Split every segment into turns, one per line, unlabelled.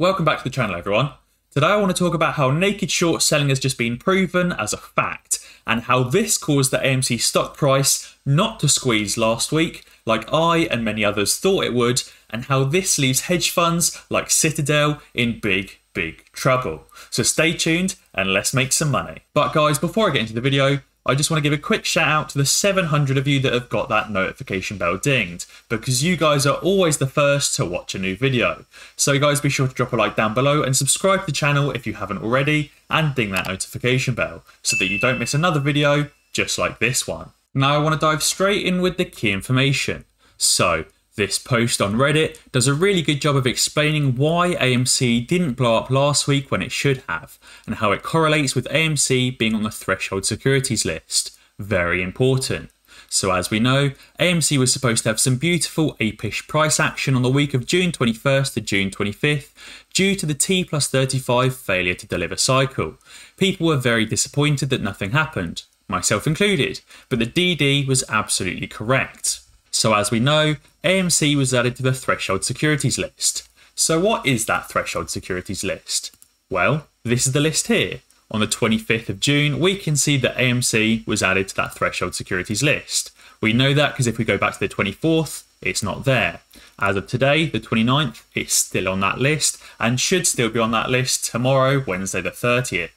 Welcome back to the channel everyone. Today I want to talk about how naked short selling has just been proven as a fact and how this caused the AMC stock price not to squeeze last week like I and many others thought it would and how this leaves hedge funds like Citadel in big big trouble. So stay tuned and let's make some money. But guys before I get into the video I just want to give a quick shout out to the 700 of you that have got that notification bell dinged, because you guys are always the first to watch a new video. So guys, be sure to drop a like down below and subscribe to the channel if you haven't already, and ding that notification bell, so that you don't miss another video just like this one. Now I want to dive straight in with the key information. So, this post on Reddit does a really good job of explaining why AMC didn't blow up last week when it should have, and how it correlates with AMC being on the threshold securities list. Very important. So, as we know, AMC was supposed to have some beautiful apish price action on the week of June 21st to June 25th due to the T plus 35 failure to deliver cycle. People were very disappointed that nothing happened, myself included, but the DD was absolutely correct. So, as we know, AMC was added to the threshold securities list. So, what is that threshold securities list? Well, this is the list here. On the 25th of June, we can see that AMC was added to that threshold securities list. We know that because if we go back to the 24th, it's not there. As of today, the 29th, it's still on that list and should still be on that list tomorrow, Wednesday the 30th.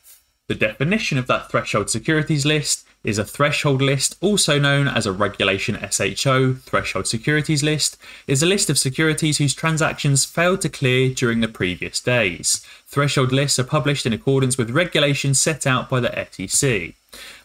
The definition of that threshold securities list is a threshold list, also known as a Regulation SHO threshold securities list, is a list of securities whose transactions failed to clear during the previous days. Threshold lists are published in accordance with regulations set out by the SEC.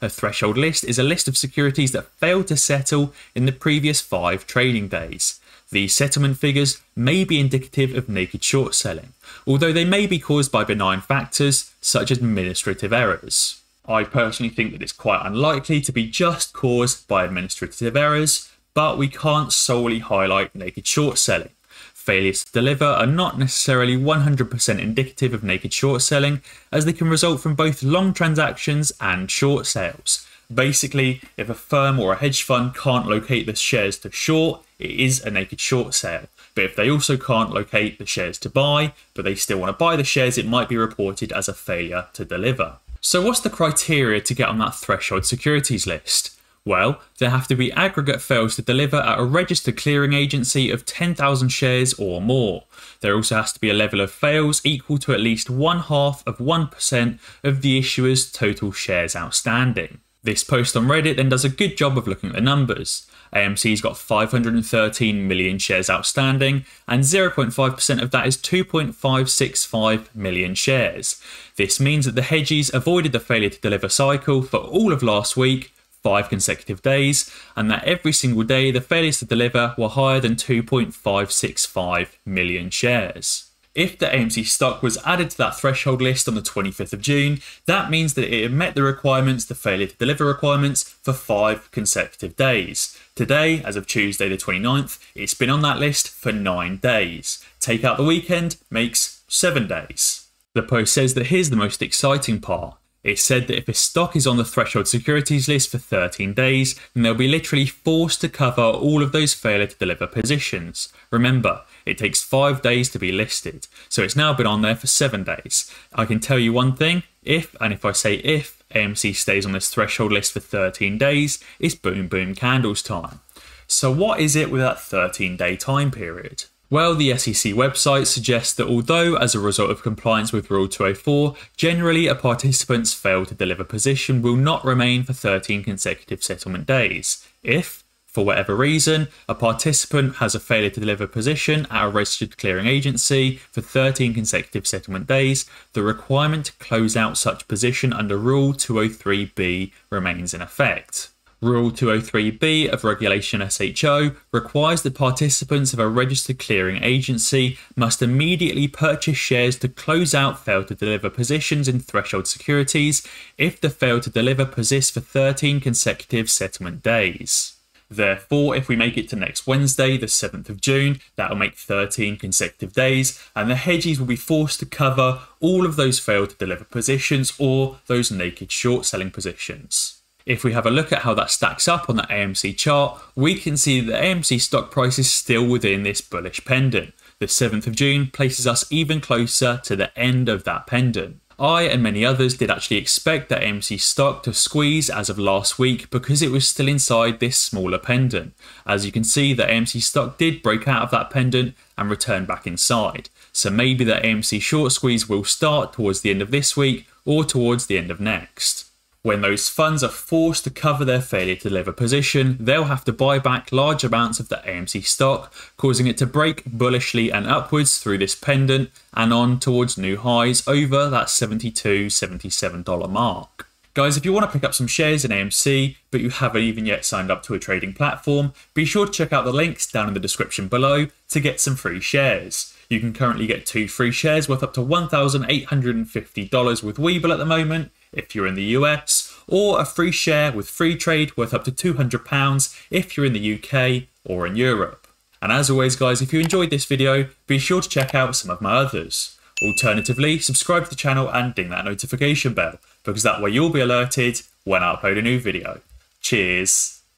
A threshold list is a list of securities that failed to settle in the previous five trading days. These settlement figures may be indicative of naked short selling, although they may be caused by benign factors such as administrative errors. I personally think that it's quite unlikely to be just caused by administrative errors, but we can't solely highlight naked short selling. Failures to deliver are not necessarily 100% indicative of naked short selling, as they can result from both long transactions and short sales. Basically, if a firm or a hedge fund can't locate the shares to short, it is a naked short sale. But if they also can't locate the shares to buy, but they still want to buy the shares, it might be reported as a failure to deliver. So what's the criteria to get on that threshold securities list? Well, there have to be aggregate fails to deliver at a registered clearing agency of 10,000 shares or more. There also has to be a level of fails equal to at least one half of 1% of the issuer's total shares outstanding. This post on Reddit then does a good job of looking at the numbers. AMC's got 513 million shares outstanding, and 0.5% of that is 2.565 million shares. This means that the hedgies avoided the failure to deliver cycle for all of last week, five consecutive days, and that every single day the failures to deliver were higher than 2.565 million shares. If the AMC stock was added to that threshold list on the 25th of June, that means that it had met the requirements, the failure to deliver requirements, for five consecutive days. Today, as of Tuesday the 29th, it's been on that list for nine days. Take out the weekend, makes seven days. The post says that here's the most exciting part. It said that if a stock is on the threshold securities list for 13 days, then they'll be literally forced to cover all of those failure to deliver positions. Remember, it takes five days to be listed, so it's now been on there for seven days. I can tell you one thing if, and if I say if, AMC stays on this threshold list for 13 days, it's boom boom candles time. So, what is it with that 13 day time period? Well, the SEC website suggests that although, as a result of compliance with Rule 204, generally a participant's fail to deliver position will not remain for 13 consecutive settlement days. If, for whatever reason, a participant has a failure to deliver position at a registered clearing agency for 13 consecutive settlement days, the requirement to close out such position under Rule 203b remains in effect. Rule 203b of Regulation SHO requires that participants of a registered clearing agency must immediately purchase shares to close out fail to deliver positions in threshold securities if the fail to deliver persists for 13 consecutive settlement days. Therefore, if we make it to next Wednesday, the 7th of June, that'll make 13 consecutive days, and the hedgies will be forced to cover all of those failed to deliver positions or those naked short selling positions. If we have a look at how that stacks up on the AMC chart, we can see that the AMC stock price is still within this bullish pendant. the 7th of June places us even closer to the end of that pendant. I and many others did actually expect the AMC stock to squeeze as of last week because it was still inside this smaller pendant. As you can see, the AMC stock did break out of that pendant and return back inside. So maybe the AMC short squeeze will start towards the end of this week or towards the end of next. When those funds are forced to cover their failure to deliver position, they'll have to buy back large amounts of the AMC stock, causing it to break bullishly and upwards through this pendant and on towards new highs over that $72, $77 mark. Guys, if you want to pick up some shares in AMC, but you haven't even yet signed up to a trading platform, be sure to check out the links down in the description below to get some free shares. You can currently get two free shares worth up to $1,850 with Webull at the moment, if you're in the US, or a free share with FreeTrade worth up to £200 if you're in the UK or in Europe. And as always guys, if you enjoyed this video, be sure to check out some of my others. Alternatively, subscribe to the channel and ding that notification bell, because that way you'll be alerted when I upload a new video. Cheers!